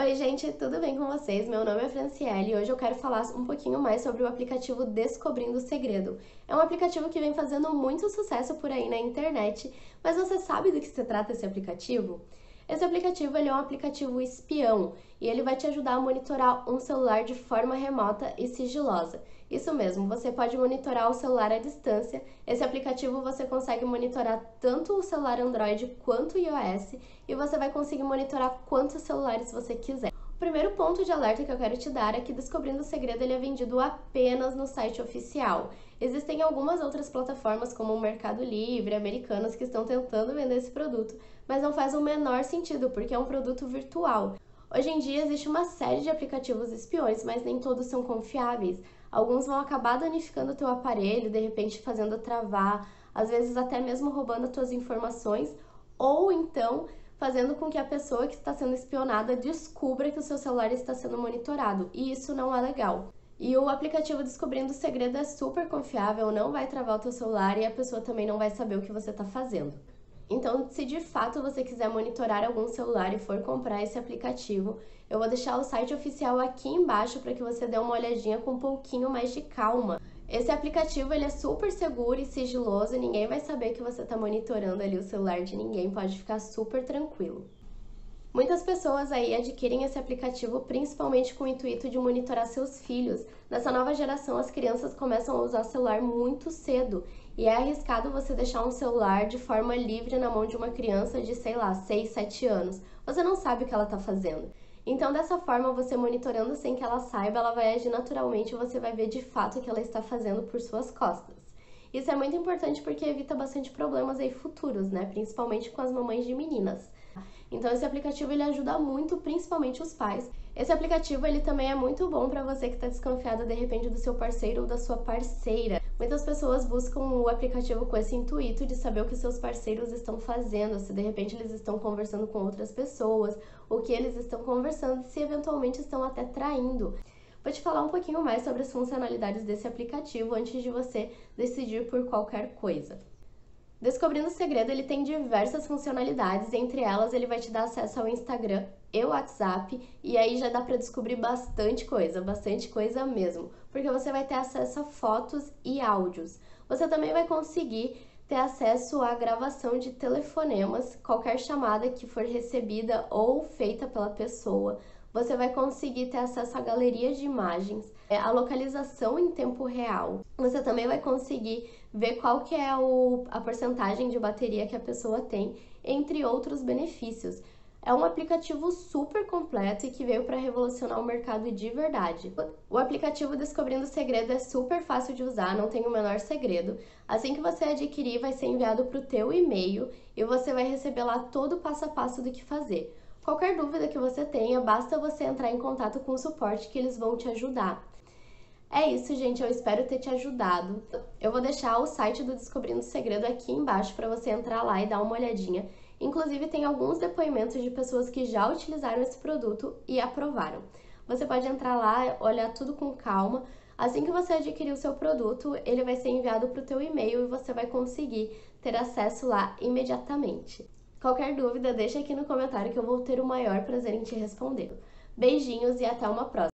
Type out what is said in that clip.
Oi, gente, tudo bem com vocês? Meu nome é Franciele e hoje eu quero falar um pouquinho mais sobre o aplicativo Descobrindo o Segredo. É um aplicativo que vem fazendo muito sucesso por aí na internet, mas você sabe do que se trata esse aplicativo? Esse aplicativo ele é um aplicativo espião e ele vai te ajudar a monitorar um celular de forma remota e sigilosa. Isso mesmo, você pode monitorar o celular à distância. Esse aplicativo você consegue monitorar tanto o celular Android quanto o iOS e você vai conseguir monitorar quantos celulares você quiser. O primeiro ponto de alerta que eu quero te dar é que Descobrindo o Segredo ele é vendido apenas no site oficial. Existem algumas outras plataformas como o Mercado Livre, Americanas, que estão tentando vender esse produto, mas não faz o menor sentido porque é um produto virtual. Hoje em dia existe uma série de aplicativos espiões, mas nem todos são confiáveis. Alguns vão acabar danificando o teu aparelho, de repente fazendo travar, às vezes até mesmo roubando as tuas informações, ou então fazendo com que a pessoa que está sendo espionada descubra que o seu celular está sendo monitorado, e isso não é legal. E o aplicativo Descobrindo o Segredo é super confiável, não vai travar o teu celular e a pessoa também não vai saber o que você está fazendo. Então, se de fato você quiser monitorar algum celular e for comprar esse aplicativo, eu vou deixar o site oficial aqui embaixo para que você dê uma olhadinha com um pouquinho mais de calma. Esse aplicativo ele é super seguro e sigiloso, ninguém vai saber que você está monitorando ali o celular de ninguém, pode ficar super tranquilo. Muitas pessoas aí adquirem esse aplicativo principalmente com o intuito de monitorar seus filhos. Nessa nova geração, as crianças começam a usar celular muito cedo e é arriscado você deixar um celular de forma livre na mão de uma criança de, sei lá, 6, 7 anos. Você não sabe o que ela está fazendo. Então, dessa forma, você monitorando sem que ela saiba, ela vai agir naturalmente e você vai ver de fato o que ela está fazendo por suas costas. Isso é muito importante porque evita bastante problemas aí futuros, né? Principalmente com as mamães de meninas. Então esse aplicativo ele ajuda muito, principalmente os pais. Esse aplicativo ele também é muito bom para você que está desconfiada de repente do seu parceiro ou da sua parceira. Muitas pessoas buscam o aplicativo com esse intuito de saber o que seus parceiros estão fazendo, se de repente eles estão conversando com outras pessoas, o que eles estão conversando, se eventualmente estão até traindo. Vou te falar um pouquinho mais sobre as funcionalidades desse aplicativo antes de você decidir por qualquer coisa. Descobrindo o segredo, ele tem diversas funcionalidades, entre elas ele vai te dar acesso ao Instagram e WhatsApp, e aí já dá para descobrir bastante coisa, bastante coisa mesmo, porque você vai ter acesso a fotos e áudios. Você também vai conseguir ter acesso à gravação de telefonemas, qualquer chamada que for recebida ou feita pela pessoa. Você vai conseguir ter acesso à galeria de imagens, é, a localização em tempo real. Você também vai conseguir ver qual que é o, a porcentagem de bateria que a pessoa tem, entre outros benefícios. É um aplicativo super completo e que veio para revolucionar o mercado de verdade. O aplicativo Descobrindo o Segredo é super fácil de usar, não tem o menor segredo. Assim que você adquirir, vai ser enviado para o teu e-mail e você vai receber lá todo o passo a passo do que fazer. Qualquer dúvida que você tenha, basta você entrar em contato com o suporte que eles vão te ajudar. É isso, gente. Eu espero ter te ajudado. Eu vou deixar o site do Descobrindo o Segredo aqui embaixo para você entrar lá e dar uma olhadinha. Inclusive, tem alguns depoimentos de pessoas que já utilizaram esse produto e aprovaram. Você pode entrar lá, olhar tudo com calma. Assim que você adquirir o seu produto, ele vai ser enviado para o teu e-mail e você vai conseguir ter acesso lá imediatamente. Qualquer dúvida, deixa aqui no comentário que eu vou ter o maior prazer em te responder. Beijinhos e até uma próxima!